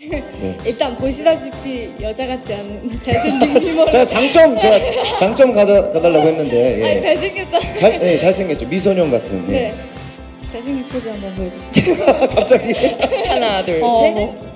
일단 보시다시피 여자 같지 않은 잘생긴 미모를 자 장점 제가 장점 가져 가달라고 했는데 아 예. 잘생겼다. 잘 네, 잘생겼죠 미소년 같은. 예. 네. 잘생긴 포즈 한번 보여주시죠. 갑자기. 하나 둘 어, 셋. 뭐.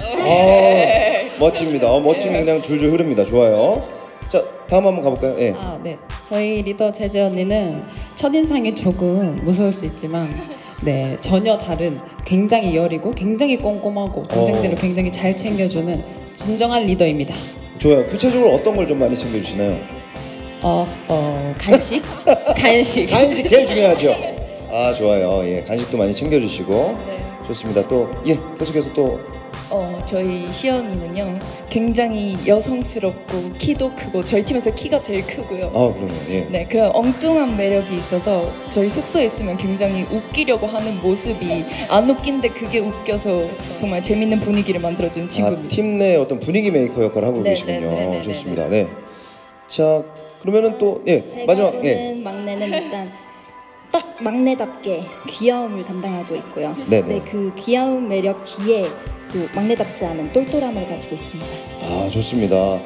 아 멋집니다. 어, 멋짐이 그냥 줄줄 흐릅니다. 좋아요. 자 다음 한번 가볼까요? 예. 아, 네. 저희 리더 제재 언니는 첫인상이 조금 무서울 수 있지만 네, 전혀 다른 굉장히 여리고 굉장히 꼼꼼하고 동생들을 어. 굉장히 잘 챙겨주는 진정한 리더입니다. 좋아요. 구체적으로 어떤 걸 좀 많이 챙겨주시나요? 어, 어, 간식? 간식. 간식 제일 중요하죠. 아 좋아요. 예 간식도 많이 챙겨주시고 좋습니다. 또 예 계속해서 또 어, 저희 시연이는요 굉장히 여성스럽고 키도 크고 저희 팀에서 키가 제일 크고요. 아 그러네요. 예. 네, 그런 엉뚱한 매력이 있어서 저희 숙소에 있으면 굉장히 웃기려고 하는 모습이 안 웃긴데 그게 웃겨서 정말 재밌는 분위기를 만들어주는 친구입니다. 아, 팀 내 어떤 분위기 메이커 역할을 하고 네, 계시군요. 네, 네, 네, 네, 좋습니다. 네. 자 그러면은 또예 제가 마지막 예 막내는 일단 딱 막내답게 귀여움을 담당하고 있고요. 네네. 그 귀여운 매력 뒤에 또 막내답지 않은 똘똘함을 가지고 있습니다. 아 좋습니다.